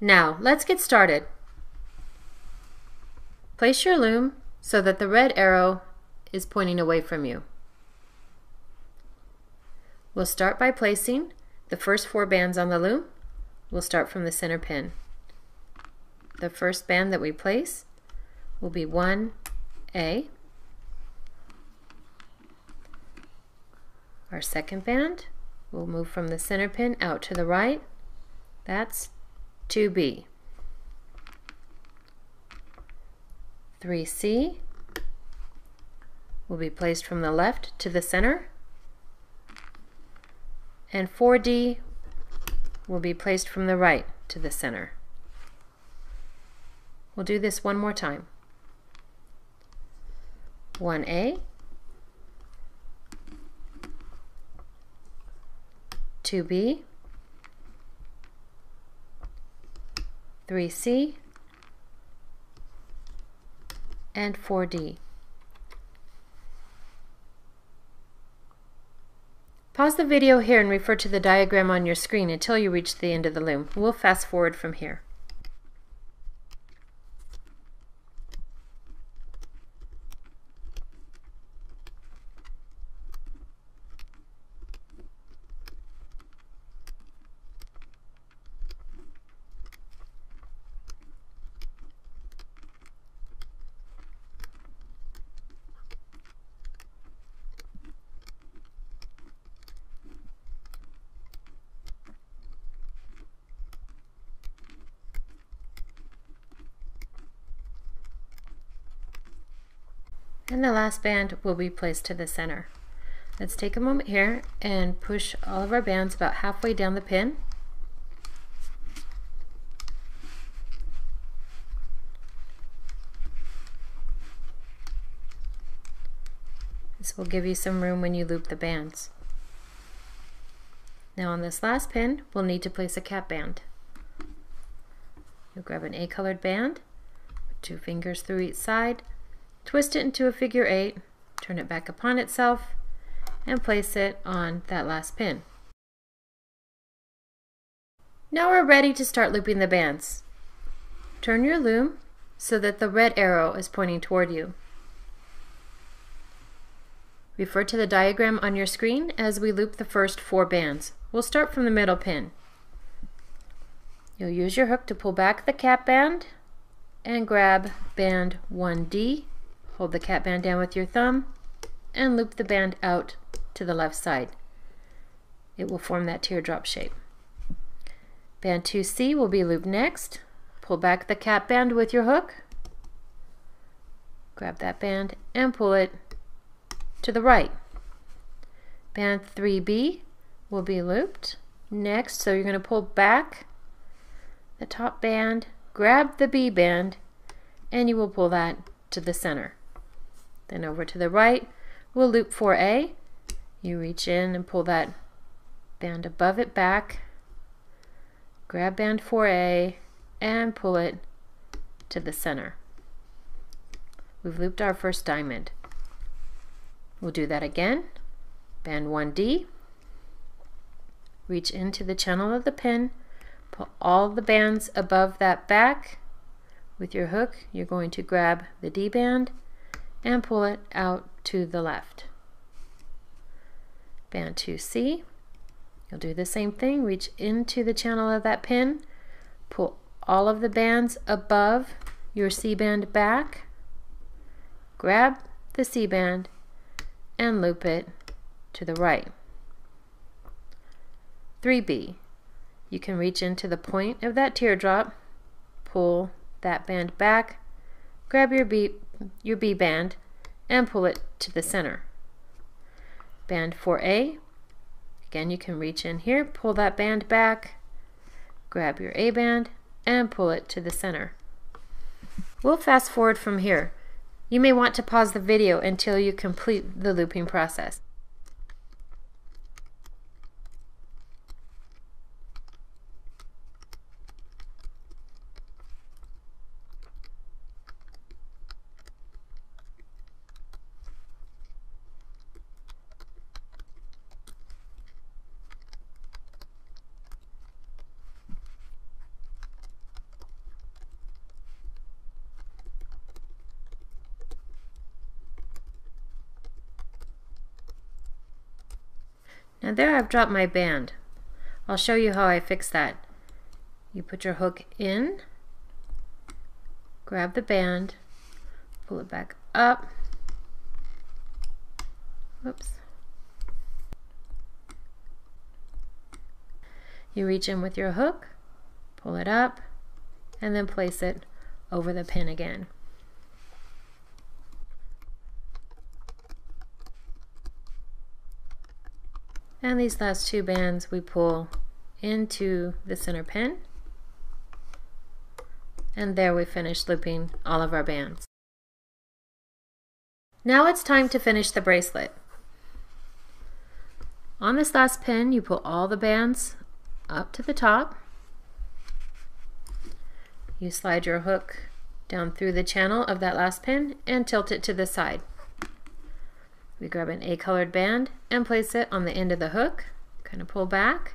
Now, let's get started. Place your loom so that the red arrow is pointing away from you. We'll start by placing the first four bands on the loom. We'll start from the center pin. The first band that we place will be 1A. Our second band will move from the center pin out to the right. That's 2B. 3C will be placed from the left to the center. And 4D will be placed from the right to the center. We'll do this one more time. 1A, 2B, 3C, and 4D. Pause the video here and refer to the diagram on your screen until you reach the end of the loom. We'll fast forward from here. And the last band will be placed to the center. Let's take a moment here and push all of our bands about halfway down the pin. This will give you some room when you loop the bands. Now on this last pin, we'll need to place a cap band. You'll grab an A colored band, put two fingers through each side, twist it into a figure eight, turn it back upon itself, and place it on that last pin. Now we're ready to start looping the bands. Turn your loom so that the red arrow is pointing toward you. Refer to the diagram on your screen as we loop the first four bands. We'll start from the middle pin. You'll use your hook to pull back the cap band and grab band 1D Hold the cap band down with your thumb and loop the band out to the left side. It will form that teardrop shape. Band 2C will be looped next. Pull back the cap band with your hook. Grab that band and pull it to the right. Band 3B will be looped next. So you're going to pull back the top band, grab the B band, and you will pull that to the center. Then over to the right, we'll loop 4A. You reach in and pull that band above it back. Grab band 4A and pull it to the center. We've looped our first diamond. We'll do that again. Band 1D. Reach into the channel of the pin. Pull all the bands above that back. With your hook, you're going to grab the D band and pull it out to the left. Band 2C, you'll do the same thing, reach into the channel of that pin, pull all of the bands above your C band back, grab the C band and loop it to the right. 3B, you can reach into the point of that teardrop, pull that band back, grab your your B band and pull it to the center. Band 4A, again you can reach in here, pull that band back, grab your A band, and pull it to the center. We'll fast forward from here. You may want to pause the video until you complete the looping process. Now there I've dropped my band. I'll show you how I fix that. You put your hook in, grab the band, pull it back up. Whoops. You reach in with your hook, pull it up, and then place it over the pin again. And these last two bands we pull into the center pin. And there we finish looping all of our bands. Now it's time to finish the bracelet. On this last pin, you pull all the bands up to the top. You slide your hook down through the channel of that last pin and tilt it to the side. We grab an A colored band and place it on the end of the hook, kind of pull back.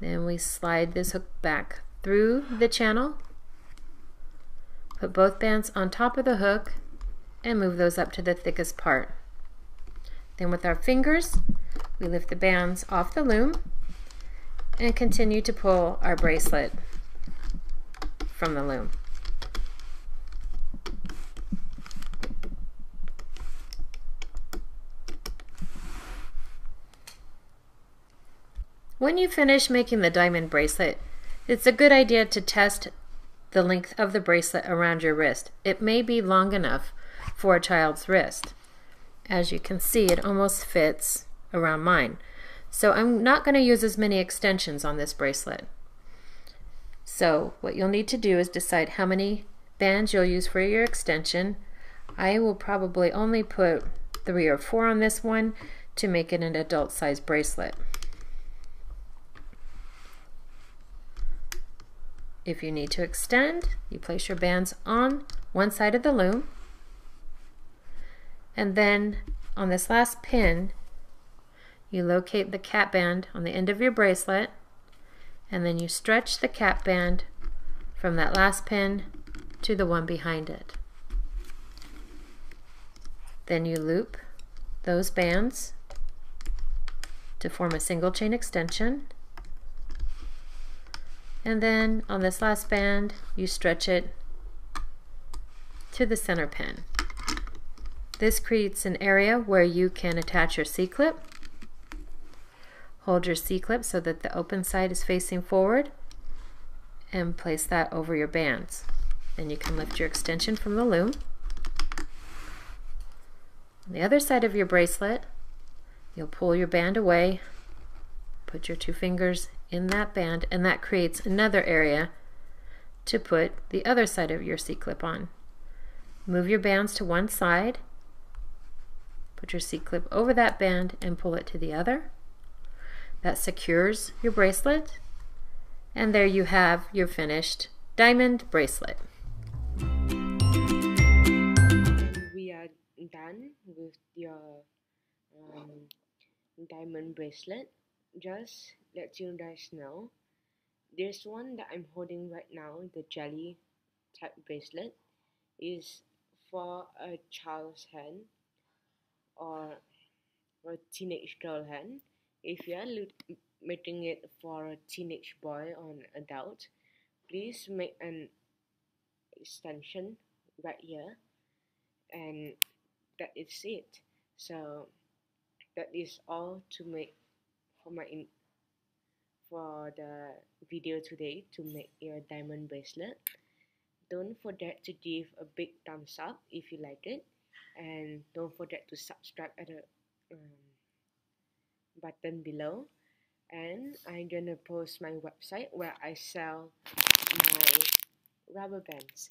Then we slide this hook back through the channel, put both bands on top of the hook, and move those up to the thickest part. Then with our fingers, we lift the bands off the loom and continue to pull our bracelet from the loom. When you finish making the diamond bracelet, it's a good idea to test the length of the bracelet around your wrist. It may be long enough for a child's wrist. As you can see, it almost fits around mine. So I'm not going to use as many extensions on this bracelet. So what you'll need to do is decide how many bands you'll use for your extension. I will probably only put three or four on this one to make it an adult size bracelet. If you need to extend, you place your bands on one side of the loom. And then on this last pin, you locate the cap band on the end of your bracelet and then you stretch the cap band from that last pin to the one behind it. Then you loop those bands to form a single chain extension and then on this last band, you stretch it to the center pin. This creates an area where you can attach your C-clip. Hold your C-clip so that the open side is facing forward and place that over your bands. Then you can lift your extension from the loom. On the other side of your bracelet, you'll pull your band away, put your two fingers in that band and that creates another area to put the other side of your C-clip on. Move your bands to one side, put your C-clip over that band and pull it to the other. That secures your bracelet and there you have your finished diamond bracelet. We are done with your um, diamond bracelet. Just let you guys know. This one that I'm holding right now, the jelly type bracelet, is for a child's hand or a teenage girl hand. If you are making it for a teenage boy or an adult, please make an extension right here and that is it. So that is all to make for my in for the video today to make your diamond bracelet. Don't forget to give a big thumbs up if you like it. And don't forget to subscribe at the um, button below. And I'm gonna post my website where I sell my rubber bands